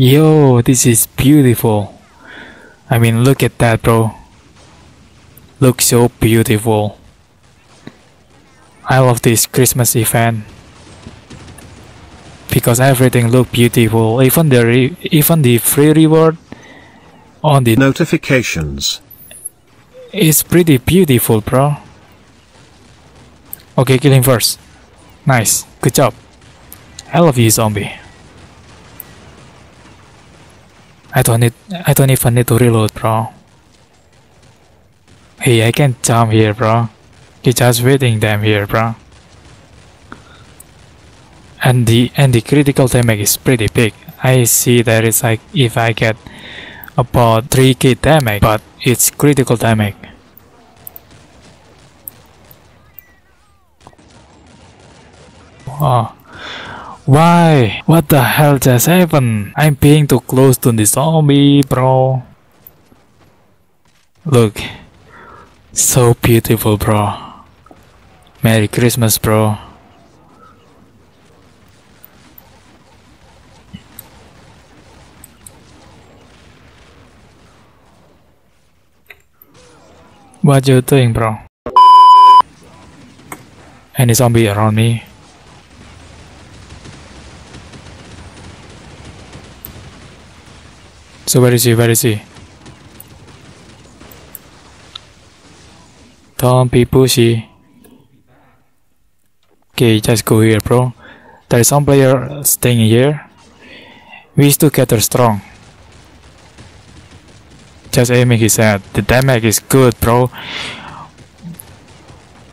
Yo, this is beautiful. I mean, look at that, bro. Looks so beautiful. I love this Christmas event because everything look beautiful. Even the re- even the free reward on the Notifications. is pretty beautiful, bro. Okay, kill him first. Nice, good job. I love you, zombie. I don't need. I don't even need to reload, bro. Hey, I can jump here, bro. He's just waiting them here, bro. And the and the critical damage is pretty big. I see that it's like if I get about 3k damage, but it's critical damage. Oh. Why? What the hell just happened? I'm being too close to the zombie, bro. Look. So beautiful, bro. Merry Christmas, bro. What you doing, bro? Any zombie around me? So where is he? Where is he? Don't be pushy. Okay, just go here, bro. There is some player staying here. We used to gather strong. Just aiming his head. The damage is good, bro.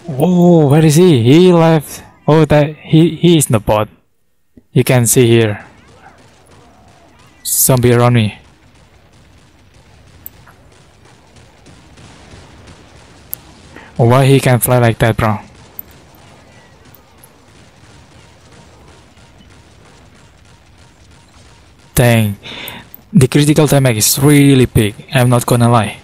Oh, where is he? He left. Oh, that he he is in the bot. You can see here. Zombie around me. Why he can fly like that, bro? Dang, the critical damage is really big. I'm not gonna lie.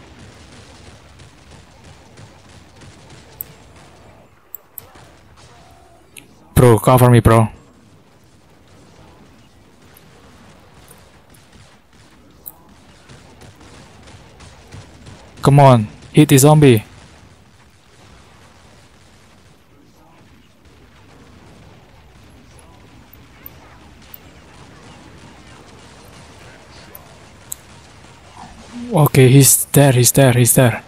Bro, cover me, bro. Come on, hit the zombie. Okay, he's there, he's there, he's there.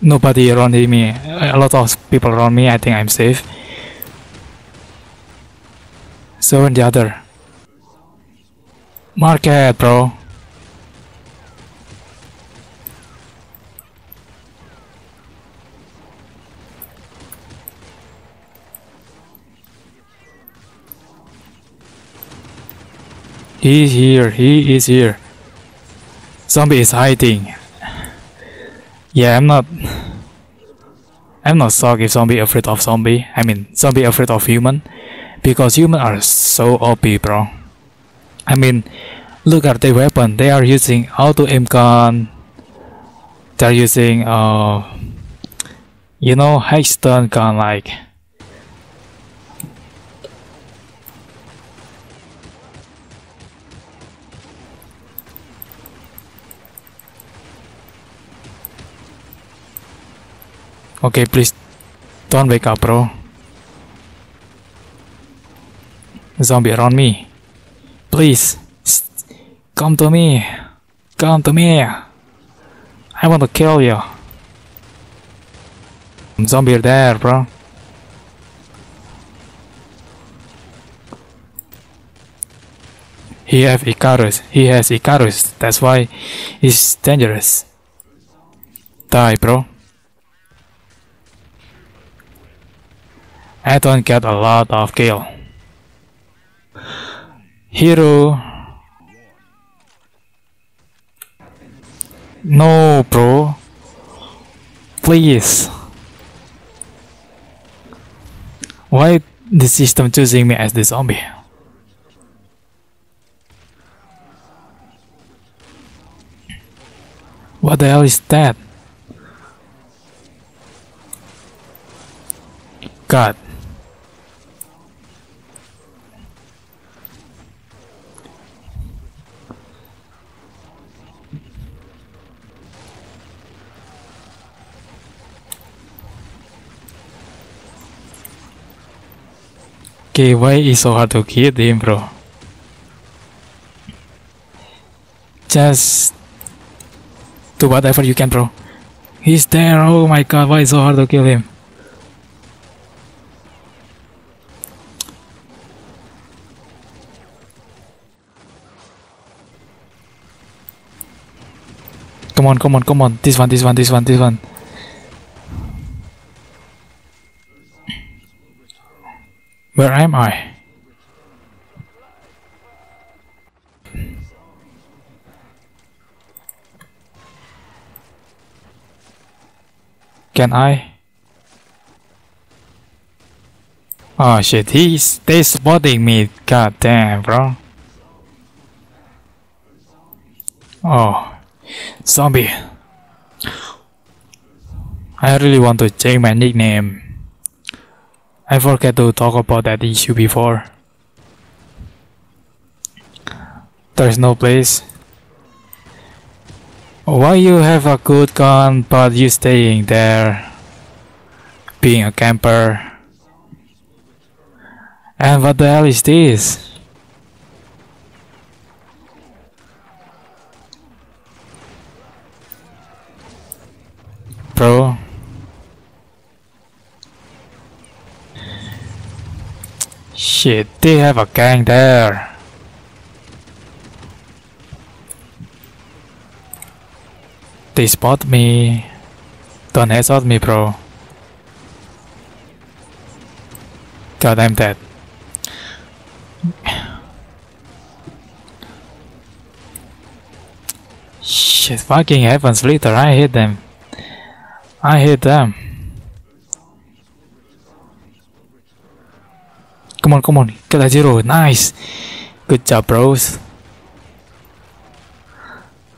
Nobody around me. Eh, a lot of people around me. I think I'm safe. So and the other. Market, eh, bro. He's here, he is here. Zombie is hiding. Yeah, I'm not. I'm not shocked if zombie afraid of zombie. I mean, zombie afraid of human, because human are so OP, bro. I mean, look at their weapon. They are using auto aim gun. They're using uh, you know, high stun gun like. Okay, please don't wake up, bro. Zombie around me. Please, come to me. Come to me. I want to kill you. Zombie there, bro. He have Icarus. He has Icarus. That's why he's dangerous. Die, bro. I don't get a lot of kill. Hero. No, bro. Please. Why the system choosing me as the zombie? What the hell is that? God. Okay, why is so hard to kill him, bro? Just do whatever you can, bro. He's there. Oh my god, why is so hard to kill him? Come on, come on, come on. This one, this one, this one, this one. Where am I? Can I? Oh shit, he's they spotting me. God damn, bro. Oh, zombie. I really want to change my nickname. I forgot to talk about that issue before. There's no place. Why you have a good gun but you staying there being a camper? And what the hell is this? Bro. Shit, they have a gang there. They spot me. Don't headshot me, bro. God, I'm dead. Shit, fucking heavens, later I hit them. I hit them. Come on, come on, get a zero. Nice. Good job, bros.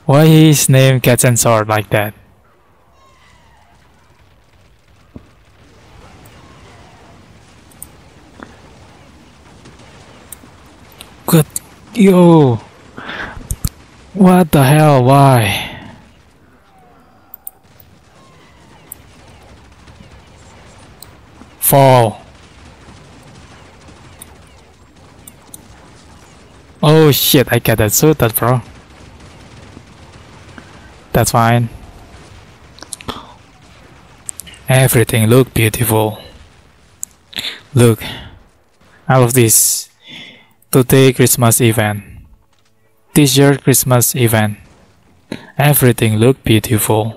Why his name gets censored like that? Good. Yo. What the hell? Why? Fall. Oh shit, I get that suited, bro. That's fine. Everything look beautiful. Look, all of this today Christmas event. This year Christmas event. Everything look beautiful.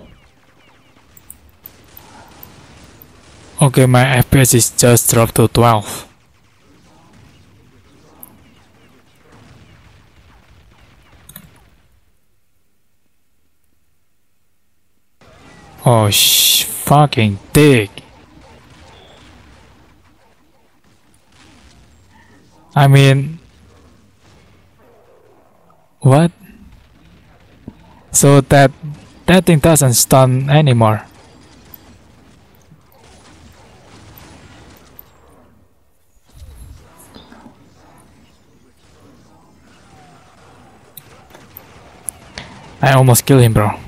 Okay, my FPS is just dropped to 12. Oh, sh fucking dick. I mean, what? So that that thing doesn't stun anymore. I almost killed him, bro.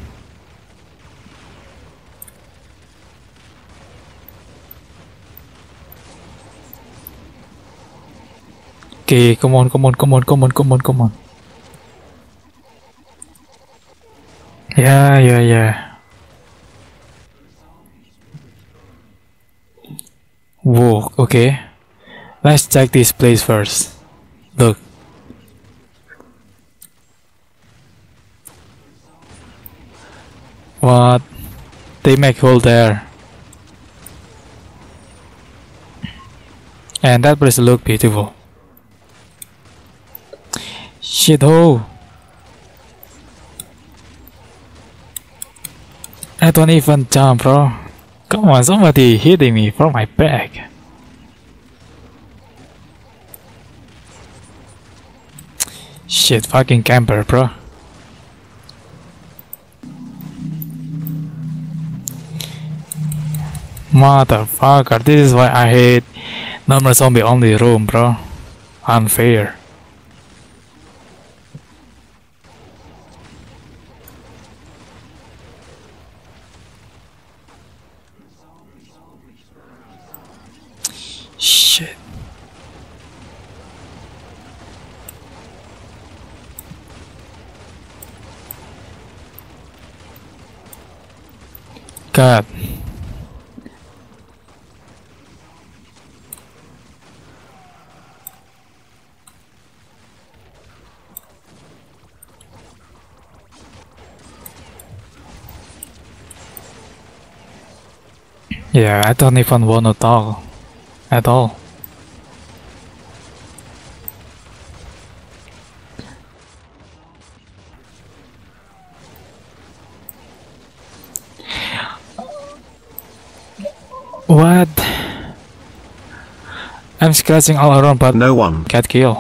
Okay, come on, come on, come on, come on, come on, come on. Yeah, yeah, yeah. Whoa, okay. Let's check this place first. Look. What? They make hole there. And that place look beautiful. Shit hole. I don't even jump, bro. Come on, somebody hitting me from my back. Shit, fucking camper, bro. Motherfucker, this is why I hate normal zombie only room, bro. Unfair. Shit. God. Yeah, I don't even want to talk at all. What? I'm scratching all around but No one. get killed.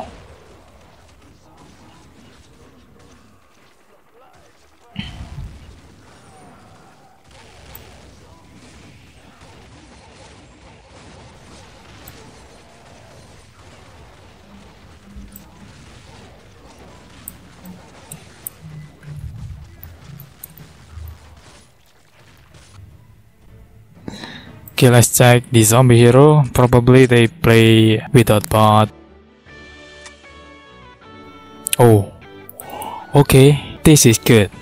Okay, let's check the zombie hero. Probably they play without bot. Oh, okay, this is good.